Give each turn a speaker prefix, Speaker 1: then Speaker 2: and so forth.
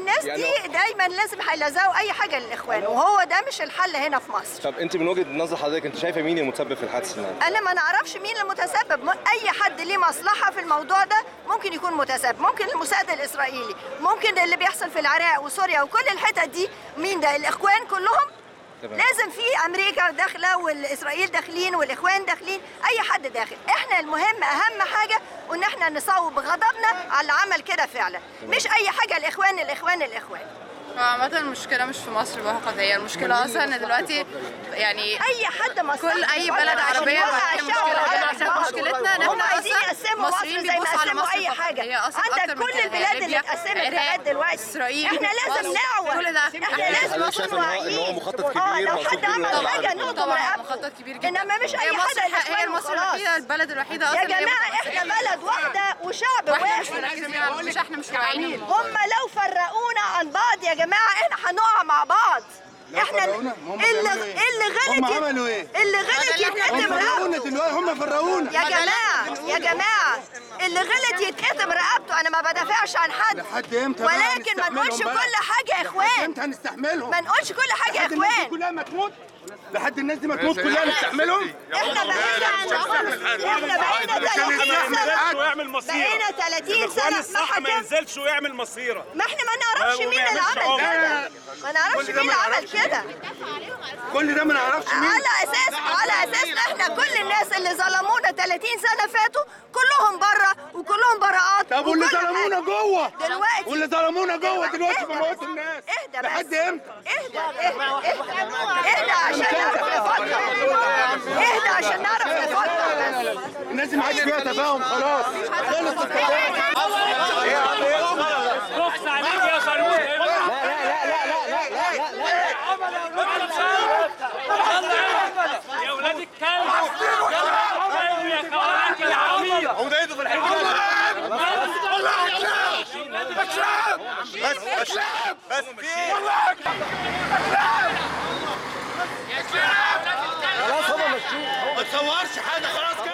Speaker 1: الناس
Speaker 2: يعني
Speaker 1: دي دايما لازم هيلزقوا أي حاجة للاخوان وهو ده مش الحل هنا في مصر.
Speaker 2: طب أنت من وجهة نظر حضرتك أنت شايفة مين المتسبب في الحادث النهارده؟
Speaker 1: أنا ما نعرفش مين المتسبب. أي حد ليه مصلحة في الموضوع ده ممكن يكون متسبب. ممكن المساعد الإسرائيلي ممكن اللي بيحصل في العراق وسوريا وكل الحتت دي. مين ده؟ الإخوان كلهم. لازم في أمريكا داخلة والإسرائيل داخلين والإخوان داخلين أي حد داخل. إحنا المهم أهم حاجة إن إحنا نصوب غضبنا على اللي عمل كده فعلا. مش أي حاجة الإخوان الإخوان الإخوان.
Speaker 3: هو عامة المشكلة مش في مصر فقط هي المشكلة أصلا إن دلوقتي يعني
Speaker 1: أي حد مصري.
Speaker 3: كل أي بلد عربية مشكلة. عشان مشكلتنا إن إحنا
Speaker 1: عايزين
Speaker 3: أصلا مصريين
Speaker 1: زي ما
Speaker 3: بيبصوا على مصر
Speaker 1: أي
Speaker 3: فقط.
Speaker 1: حاجة.
Speaker 3: هي أصلا
Speaker 1: عندك كل. البلاد اتقسمت لغاية دلوقتي.
Speaker 3: إسرائيل
Speaker 1: إحنا لازم نعوى
Speaker 3: كل ده. إحنا
Speaker 1: لازم نكون
Speaker 2: إن هو-
Speaker 1: واعيين
Speaker 2: مخطط
Speaker 1: آه
Speaker 2: كبير
Speaker 1: لو حد عمل
Speaker 2: حاجة
Speaker 1: نقطة
Speaker 3: طبعا مخطط كبير جدا.
Speaker 1: إنما مش
Speaker 3: هي
Speaker 1: اي حاجة
Speaker 3: هي مصر الوحيدة البلد الوحيدة أصلا
Speaker 1: يا
Speaker 3: هي جماعة
Speaker 1: إحنا بلد واحدة وشعب واحد.
Speaker 3: مش إحنا مش واعيين.
Speaker 1: هم لو فرقونا عن بعض يا جماعة إحنا هنقع مع بعض.
Speaker 4: إحنا
Speaker 1: اللي
Speaker 4: إيه؟
Speaker 1: اللي غلط
Speaker 4: هم عملوا إيه؟
Speaker 1: اللي غلط
Speaker 4: فرقونا
Speaker 1: رقبته.
Speaker 4: دلوقتي هم فرقونا
Speaker 1: يا جماعة يا جماعة اللي غلط يتكتم رقبته. أنا ما بدافعش عن حد.
Speaker 4: لحد إمتى بقى
Speaker 1: ولكن ما نقولش
Speaker 4: بقى؟
Speaker 1: كل حاجة يا
Speaker 4: لحد
Speaker 1: إخوان.
Speaker 4: إمتى هنستحملهم؟
Speaker 1: ما نقولش كل حاجة يا
Speaker 4: لحد الناس دي
Speaker 1: إخوان.
Speaker 4: كلها ما تموت؟ لحد الناس دي ما تموت كلها نستحملهم؟
Speaker 1: إحنا بقينا إحنا بقينا 30 سنه
Speaker 5: ويعمل مصيرة.
Speaker 1: بقينا 30
Speaker 5: الإخوان
Speaker 1: سنة. ما
Speaker 5: الصح ما ينزلش ويعمل مصيرة.
Speaker 1: ما إحنا ما نعرفش مين اللي عمل. كده ما نعرفش
Speaker 4: كل ده
Speaker 1: مين اللي عمل كده.
Speaker 4: كل ده ما نعرفش مين.
Speaker 1: على أساس على أساس ان إحنا كل الناس اللي ظلمونا 30 سنة فاتوا كلهم بره وكلهم براءات.
Speaker 4: طب واللي ظلمونا. جوه؟
Speaker 1: دلوقتي
Speaker 4: واللي ظلمونا جوه دلوقتي بموتوا
Speaker 1: بس.
Speaker 4: الناس.
Speaker 1: اهدى بس.
Speaker 4: لحد إمتى؟
Speaker 1: اهدى اهدى. اهدى اهدى عشان نعرف نفكر اهدى عشان نعرف
Speaker 4: الناس دي ما عادش فيها تفاهم خلاص. خلص التفاهم.
Speaker 5: رخص عليك يا خرموط يا ولاد الكلب يلا يا خوارج العمير
Speaker 4: هو ده ايده في الحته بس بس بس خلاص هم ماشيين ما تصورش حاجة خلاص كده.